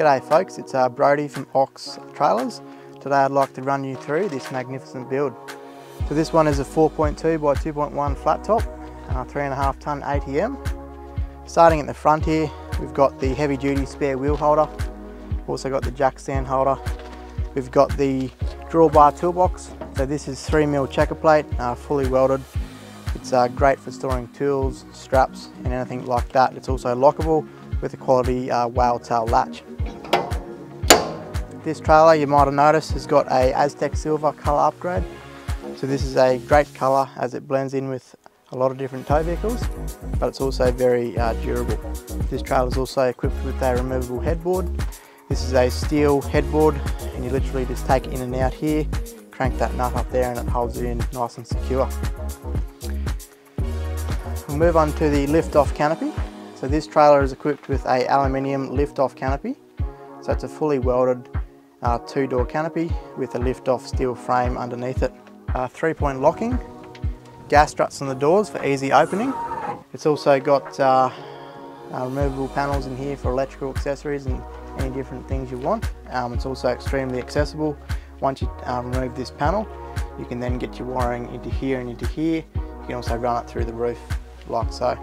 G'day folks, it's uh, Brody from Ox Trailers. Today I'd like to run you through this magnificent build. So this one is a 4.2 by 2.1 flat top, uh, 3.5 tonne ATM. Starting at the front here, we've got the heavy duty spare wheel holder, also got the jack stand holder. We've got the drawbar toolbox. So this is 3mm checker plate, uh, fully welded. It's uh, great for storing tools, straps and anything like that. It's also lockable with a quality uh, whale tail latch. This trailer you might have noticed has got a Aztec Silver colour upgrade. So this is a great colour as it blends in with a lot of different tow vehicles, but it's also very uh, durable. This trailer is also equipped with a removable headboard. This is a steel headboard and you literally just take it in and out here, crank that nut up there and it holds it in nice and secure. We'll move on to the lift-off canopy. So this trailer is equipped with a aluminium lift-off canopy. So it's a fully welded uh, two door canopy with a lift off steel frame underneath it. Uh, three point locking, gas struts on the doors for easy opening. It's also got uh, uh, removable panels in here for electrical accessories and any different things you want. Um, it's also extremely accessible. Once you uh, remove this panel, you can then get your wiring into here and into here. You can also run it through the roof like so.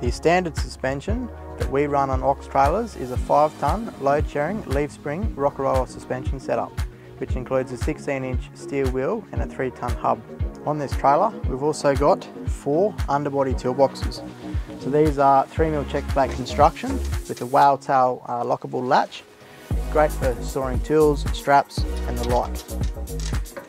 The standard suspension that we run on Ox trailers is a 5 tonne load sharing leaf spring Rock'n'Roller suspension setup which includes a 16 inch steel wheel and a 3 tonne hub. On this trailer we've also got four underbody toolboxes. So these are 3mm check plate construction with a whale tail uh, lockable latch. Great for storing tools, straps and the like.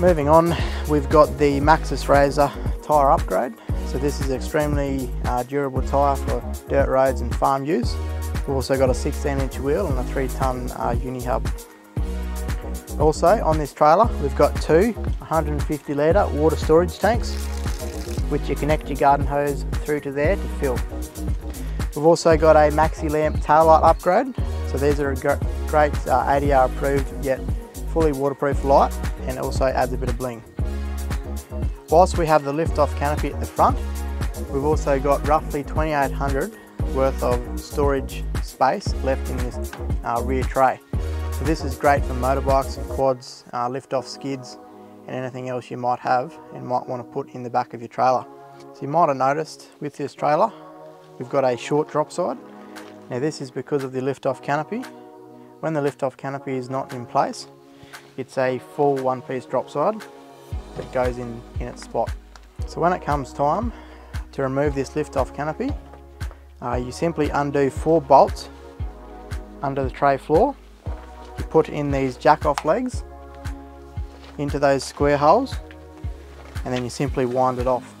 Moving on, we've got the Maxxis Razr tyre upgrade. So this is an extremely uh, durable tyre for dirt roads and farm use. We've also got a 16 inch wheel and a 3 tonne uh, uni hub. Also on this trailer we've got two 150 litre water storage tanks which you connect your garden hose through to there to fill. We've also got a maxi lamp tail light upgrade. So these are a great uh, ADR approved yet fully waterproof light and also adds a bit of bling. Whilst we have the lift-off canopy at the front, we've also got roughly 2800 worth of storage space left in this uh, rear tray. So this is great for motorbikes and quads, uh, lift-off skids and anything else you might have and might want to put in the back of your trailer. So you might have noticed with this trailer, we've got a short drop side. Now this is because of the lift-off canopy. When the lift-off canopy is not in place, it's a full one-piece drop side that goes in, in its spot. So when it comes time to remove this lift off canopy, uh, you simply undo four bolts under the tray floor. You put in these jack off legs into those square holes and then you simply wind it off.